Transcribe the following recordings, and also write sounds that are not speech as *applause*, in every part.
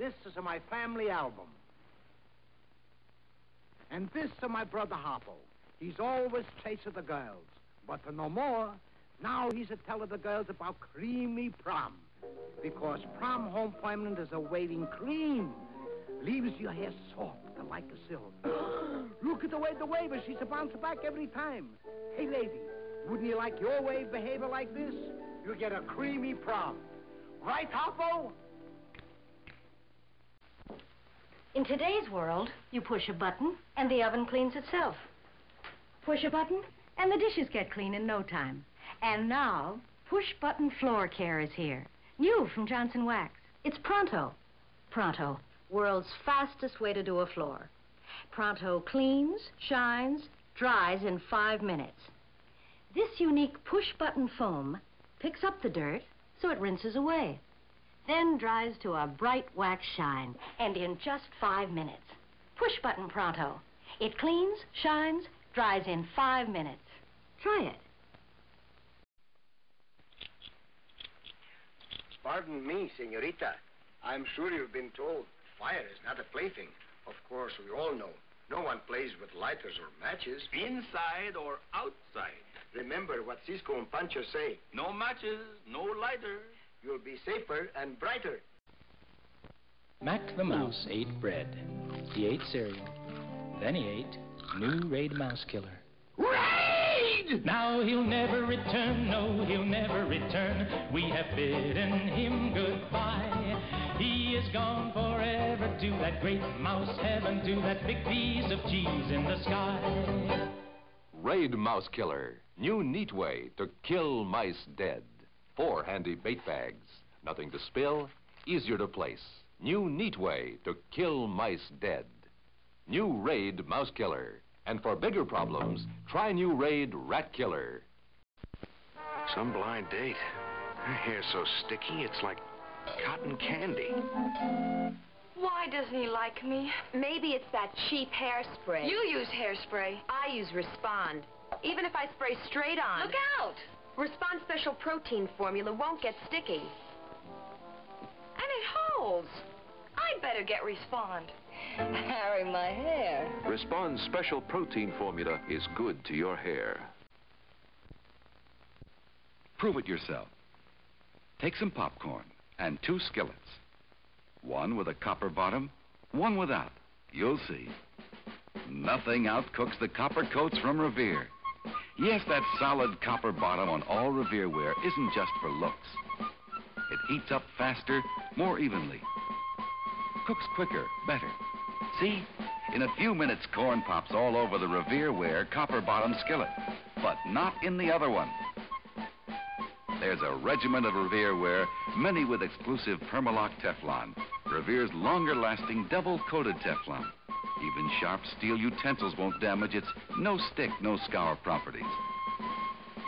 This is my family album. And this is my brother Harpo. He's always chasing the girls. But for no more, now he's a telling the girls about creamy prom. Because prom home permanent is a waving cream. Leaves your hair soft like a silk. *gasps* Look at the way the wave is. She's a bounce back every time. Hey, lady, wouldn't you like your wave behavior like this? You'll get a creamy prom. Right, Harpo? In today's world, you push a button and the oven cleans itself. Push a button and the dishes get clean in no time. And now, push button floor care is here. New from Johnson Wax. It's Pronto. Pronto, world's fastest way to do a floor. Pronto cleans, shines, dries in five minutes. This unique push button foam picks up the dirt so it rinses away then dries to a bright wax shine, and in just five minutes. Push button pronto. It cleans, shines, dries in five minutes. Try it. Pardon me, senorita. I'm sure you've been told fire is not a plaything. Of course, we all know. No one plays with lighters or matches. Inside or outside. Remember what Cisco and Pancho say. No matches, no lighters. You'll be safer and brighter. Mac the mouse ate bread. He ate cereal. Then he ate new Raid Mouse Killer. Raid! Now he'll never return, no, he'll never return. We have bidden him goodbye. He is gone forever to that great mouse heaven, to that big piece of cheese in the sky. Raid Mouse Killer, new neat way to kill mice dead. Four handy bait bags. Nothing to spill, easier to place. New neat way to kill mice dead. New Raid Mouse Killer. And for bigger problems, try new Raid Rat Killer. Some blind date. Her hair's so sticky, it's like cotton candy. Why doesn't he like me? Maybe it's that cheap hairspray. You use hairspray. I use Respond. Even if I spray straight on. Look out! Respond Special Protein Formula won't get sticky. And it holds. I'd better get Respond. *laughs* Harry, my hair. Respond Special Protein Formula is good to your hair. Prove it yourself. Take some popcorn and two skillets. One with a copper bottom, one without. You'll see. Nothing outcooks the copper coats from Revere. Yes, that solid copper bottom on all Revere ware isn't just for looks. It heats up faster, more evenly. Cooks quicker, better. See? In a few minutes, corn pops all over the Revere ware copper bottom skillet, but not in the other one. There's a regiment of Revere ware, many with exclusive Permalock Teflon, Revere's longer-lasting double-coated Teflon. Even sharp steel utensils won't damage its no stick, no scour properties.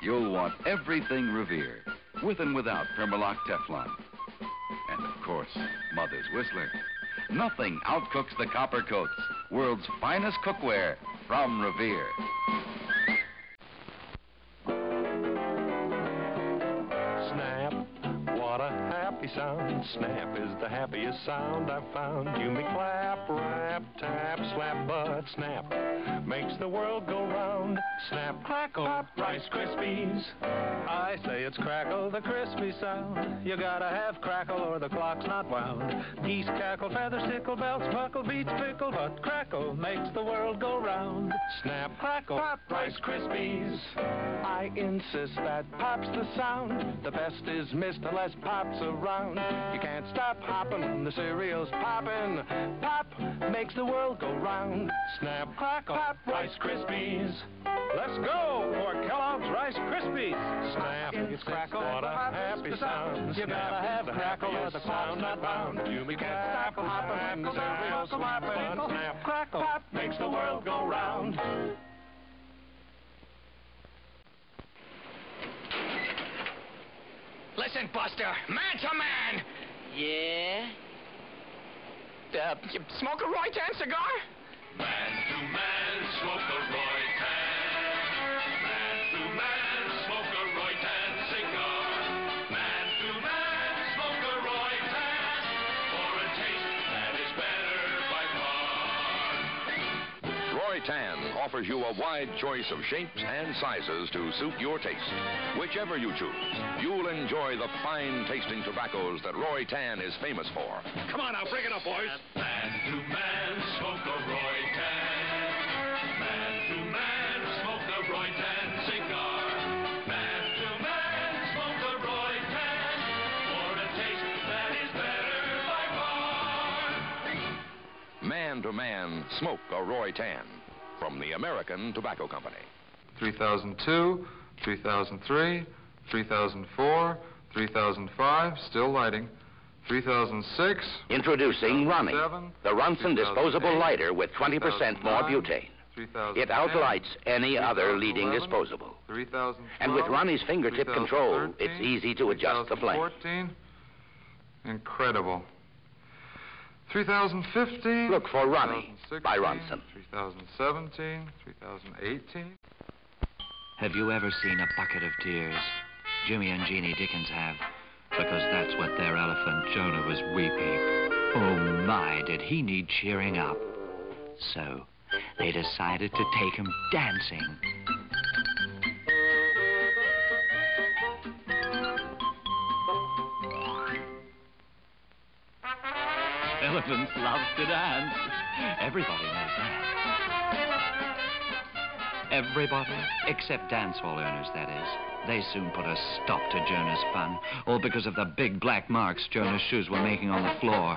You'll want everything Revere, with and without Permalock Teflon. And of course, Mother's Whistler. Nothing outcooks the copper coats, world's finest cookware from Revere. Snap is the happiest sound I've found. You may clap, rap, tap, slap, but snap makes the world go round. Snap, crackle, pop, Rice Krispies. I say it's crackle, the crispy sound. You gotta have crackle or the clock's not wound. Geese cackle, feathers tickle, belts buckle, beats pickle, but crackle makes the world go round. Snap, crackle, pop, Rice Krispies. I insist that pop's the sound. The best is missed unless pop's around. You can't stop hopping the cereal's popping. Pop makes the world go round. Snap, crackle, pop, Rice Krispies. Let's go for Kellogg's Rice Krispies. Snap, it's crackle, what a happy sound. You gotta have crackle or the clock's not bound. You can't stop hopping when the cereal's popping. Snap, crackle, pop makes the world go round. Buster, man to man. Yeah? Uh, you smoke a Roi-Tan cigar? Man to man, Tan offers you a wide choice of shapes and sizes to suit your taste. Whichever you choose, you'll enjoy the fine tasting tobaccos that Roi-Tan is famous for. Come on now, bring it up, boys. Man to man, smoke a Roy Tan. Man to man, smoke a Roi-Tan cigar. Man to man, smoke a Roy Tan. For a taste that is better by far. Man to man, smoke a Roi-Tan from the American Tobacco Company. 3002, 3003, 3004, 3005, still lighting. 3006. Introducing Ronil, the Ronson disposable lighter with 20% more butane. It outlights any other leading disposable. And with Ronil's fingertip control, it's easy to adjust the flame. 2014. Incredible. 3015. Look for Ronil by 2016, Ronson. 3017, 3018. Have you ever seen a bucket of tears? Jimmy and Jeannie Dickens have, because that's what their elephant Jonah was weeping. Oh my, did he need cheering up. So, they decided to take him dancing. Elephants love to dance. Everybody knows that. Everybody, except dance hall owners, that is. They soon put a stop to Jonah's fun, all because of the big black marks Jonah's shoes were making on the floor.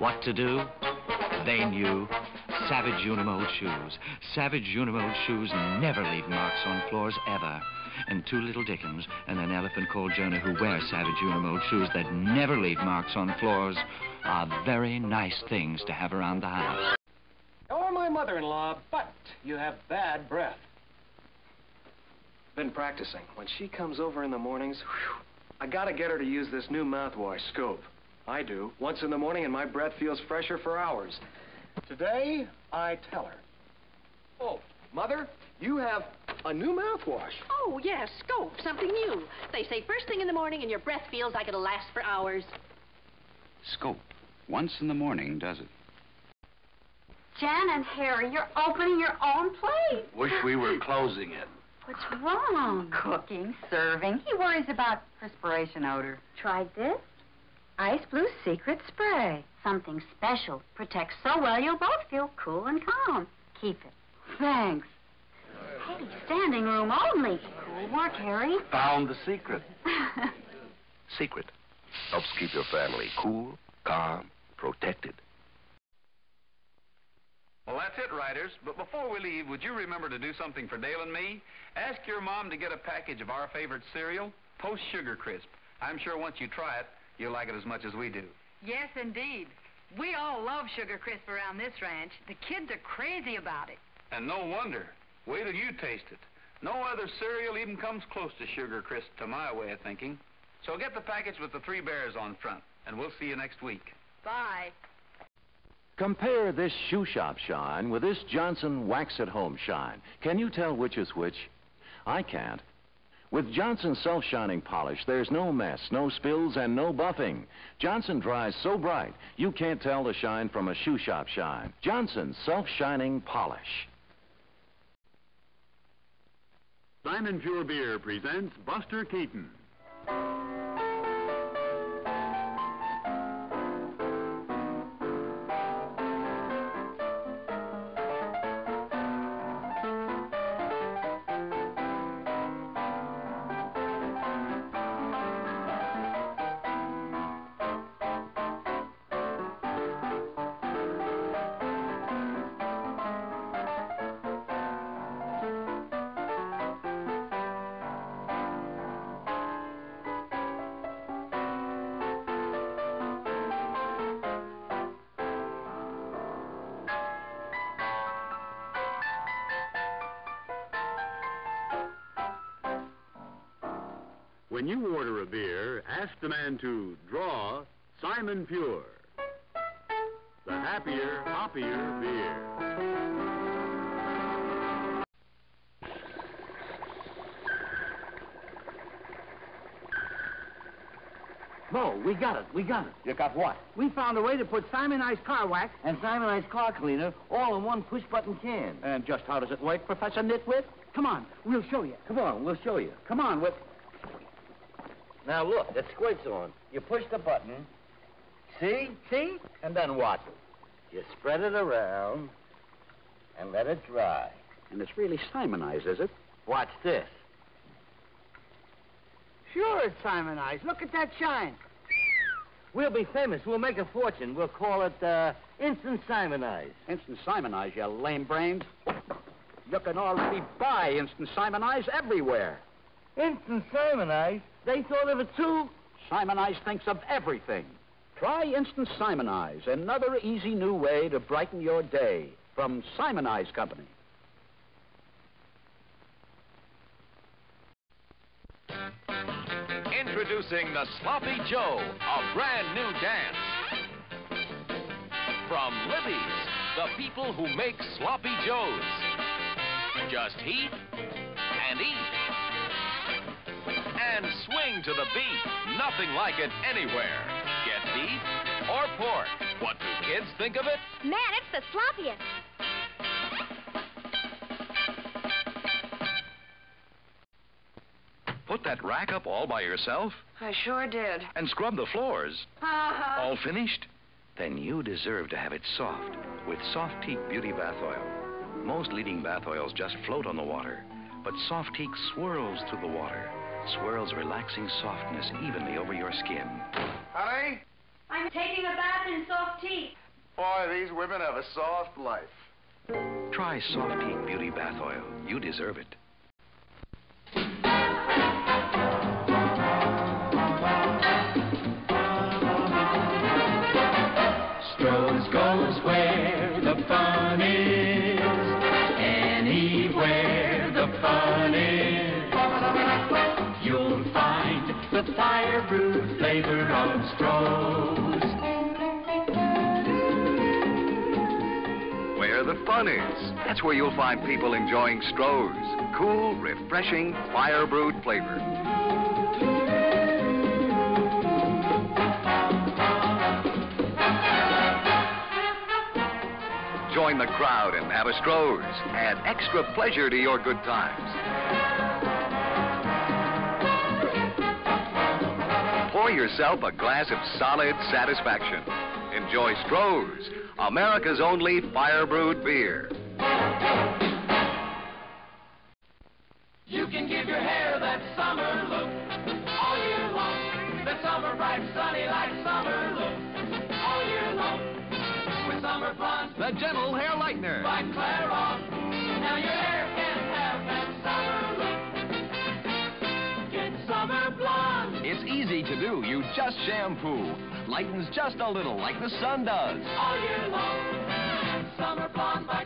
What to do? They knew. Savage Unimold shoes. Savage Unimold shoes never leave marks on floors ever. And two little Dickens and an elephant called Jonah who wear Savage Unimold shoes that never leave marks on floors are very nice things to have around the house. You're my mother-in-law, but you have bad breath. Been practicing. When she comes over in the mornings, whew, I gotta get her to use this new mouthwash, Scope. I do. Once in the morning and my breath feels fresher for hours. Today, I tell her. Oh, Mother, you have a new mouthwash. Oh, yes, Scope, something new. They say first thing in the morning and your breath feels like it'll last for hours. Scope. Once in the morning does it. Jan and Harry, you're opening your own place. Wish we were closing it. What's wrong? Cooking, serving. He worries about perspiration odor. Tried this? Ice Blue Secret Spray. Something special. Protects so well you'll both feel cool and calm. Keep it. Thanks. Hey, standing room only. Cool work, Harry. Found the secret. *laughs* Secret. Helps keep your family cool, calm, protected. Well, that's it, Riders. But before we leave, would you remember to do something for Dale and me? Ask your mom to get a package of our favorite cereal, Post Sugar Crisp. I'm sure once you try it, you'll like it as much as we do. Yes, indeed. We all love Sugar Crisp around this ranch. The kids are crazy about it. And no wonder. Wait till you taste it. No other cereal even comes close to Sugar Crisp, to my way of thinking. So get the package with the three bears on front, and we'll see you next week. Bye. Compare this shoe shop shine with this Johnson Wax at Home shine. Can you tell which is which? I can't. With Johnson self-shining polish, there's no mess, no spills, and no buffing. Johnson dries so bright, you can't tell the shine from a shoe shop shine. Johnson self-shining polish. Simon Pure Beer presents Buster Keaton. When you order a beer, ask the man to draw Simon Pure. The happier, hoppier beer. Mo, we got it. We got it. You got what? We found a way to put Simonized car wax and Simonized car cleaner all in one push-button can. And just how does it work, Professor Nitwit? Come on, we'll show you. Come on, we'll show you. Come on, Whip. Now look, it squirts on. You push the button. See? See? And then what? You spread it around and let it dry. And it's really Simonized, is it? Watch this. Sure, it's Simonized. Look at that shine. We'll be famous. We'll make a fortune. We'll call it uh, Instant Simonized. Instant Simoniz, you lame brains. You can already buy Instant Simoniz everywhere. Instant Simoniz? They thought of it too? Simoniz thinks of everything. Try Instant Simoniz, another easy new way to brighten your day from Simoniz Company. Introducing the Sloppy Joe, a brand new dance. From Libby's, the people who make Sloppy Joes. Just heat and eat. And swing to the beat. Nothing like it anywhere. Get beef or pork. What do kids think of it? Man, it's the sloppiest. Put that rack up all by yourself I sure did. and scrub the floors. Uh-huh. All finished? Then you deserve to have it soft with Soft Teak Beauty Bath Oil. Most leading bath oils just float on the water, but Softique swirls through the water, swirls relaxing softness evenly over your skin. Honey? I'm taking a bath in soft tea. Boy, these women have a soft life. Try Softique Beauty Bath Oil. You deserve it. That's where you'll find people enjoying Stroh's. Cool, refreshing, fire brewed flavor. Join the crowd and have a Stroh's. Add extra pleasure to your good times. Pour yourself a glass of solid satisfaction. Enjoy Stroh's, America's only fire brewed beer. You can give your hair that summer look all year long. That summer bright, sunny like summer look all year long. With summer blonde, The Gentle Hair Lightener. by Clairol. Just shampoo. Lightens just a little like the sun does. all year long. Summer blonde by